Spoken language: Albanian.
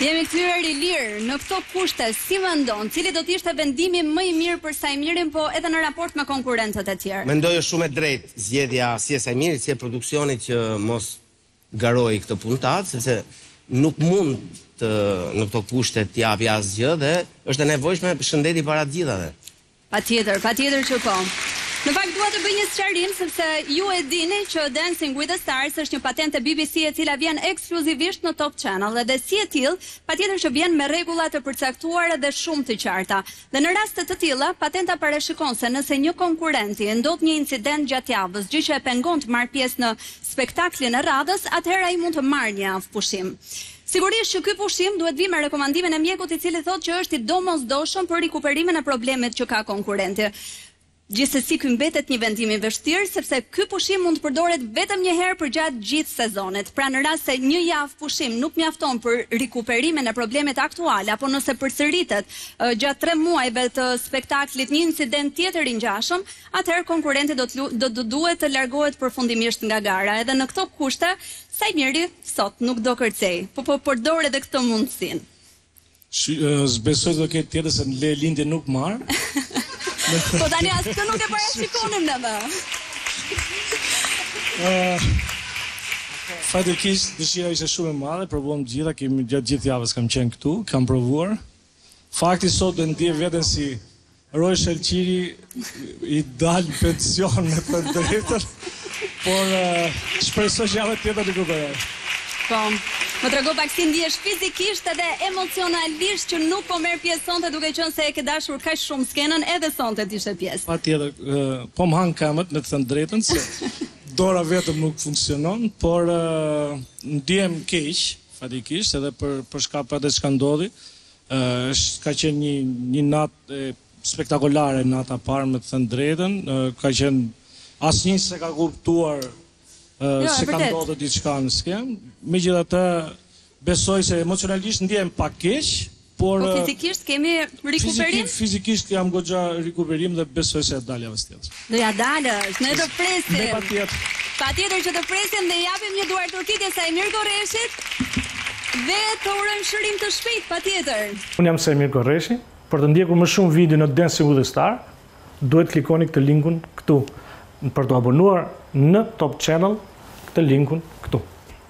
Jemi kthyer Ilir. Në këto kushte, si mendon, cili do të ishte vendimi më i mirë për Saimirin, po edhe në raport me konkurrentët e tjerë? Mendoj është shumë e drejtë zgjedhja si e Saimirit, si e produksionit që mos garojë këtë puntatë, sepse nuk mundet në këto kushte të japi asgjë dhe është e nevojshme shëndeti para të gjithave. Patjetër, patjetër që po. Në fakt dua të bëj një sqarim sepse ju e dini që Dancing with the Stars është një patentë e bbc e cila vjen ekskluzivisht në Top Channel edhe si e tillë patjetër që vjen me rregulla të përcaktuara dhe shumë të qarta. Dhe në raste të tilla, patenta parashikon se nëse një konkurenti i ndodh një incident gjatë javës, gjë që e pengon të marrë pjesë në spektaklin e radhës, atëherë ai mund të marrë një javë pushim. Sigurisht që ky pushim duhet vijë me rekomandimin e mjekut i cili thotë që është i domosdoshëm për rikuperimin e problemit që ka konkurrenti. Gjithsesi ky mbetet një vendim i vështirë sepse ky pushim mund të përdoret vetëm një herë përgjatë gjithë sezonit. Pra në rast se një javë pushim nuk mjafton për rikuperimin e problemeve aktuale apo nëse përsëritet gjatë tre muajve të spektaklit një incident tjetër i ngjashëm, atëherë konkurrenti do të duhet të largohet përfundimisht nga gara. Edhe në këto kushte, Saimiri sot nuk do kërcej, po po përdor edhe këtë mundësinë. S'besoj të ketë tjetër se në leje lindje nuk marr. Po tani as këtë nuk e parashikonim ne më. Faktikisht dëshira ishte shumë e madhe, provuam të gjitha, kemi gjatë gjithë javës kam qenë këtu, kam provuar, Fakti sot do e ndjej veten si Roj Shelqiri i dal në pension me thënë drejtën, por shpresoj që javën tjetër të rikuperoj. Po, më trego pak si ndihesh fizikisht edhe emocionalisht që nuk po merr pjesë sonte duke qenë se e ke dashur kaq shumë skenën edhe sonte të ishe pjesë. Patjetër, po më han këmbët me të thënë drejtën se dora vetëm nuk funksionon, por ndihem keq Faktikisht edhe për për shkak atë çka ndodhi, është ka qenë një një natë spektakolare nata e parë me të thënë drejtën, ka qenë asnjë s'e ka kuptuar se ka ndodhur diçka në skenë, megjithatë besoj se emocionalisht ndjehem pak keq, Por, po fizikisht kemi rikuperim? Fizikisht jam goxha rikuperim dhe besoj se ia dal javës tjetër. Do ia dalë, ne do presim. Ne patjetër. Patjetër që të presim dhe japim një duartrokitje Saimir Korreshit. Dhe të urojmë shërim të shpejtë patjetër. Unë jam Saimir Korreshi, për të ndjekur më shumë video në Dancing with the Star, duhet klikoni këtë linkun këtu, për t'u abonuar në Top Channel këtë linkun këtu.